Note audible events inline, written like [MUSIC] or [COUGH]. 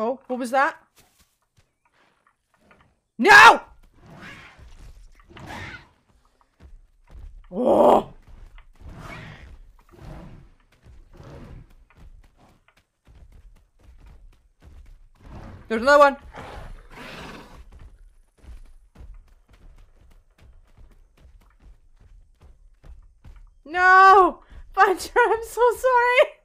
Oh, what was that? No! Oh! There's another one. No! Buncher, [LAUGHS] I'm so sorry.